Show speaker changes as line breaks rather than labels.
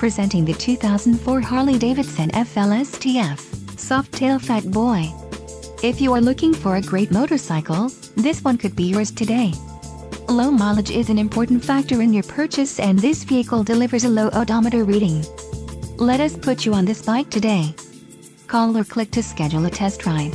Presenting the 2004 Harley-Davidson FLSTF, Softail Fat Boy. If you are looking for a great motorcycle, this one could be yours today. Low mileage is an important factor in your purchase and this vehicle delivers a low odometer reading. Let us put you on this bike today. Call or click to schedule a test ride.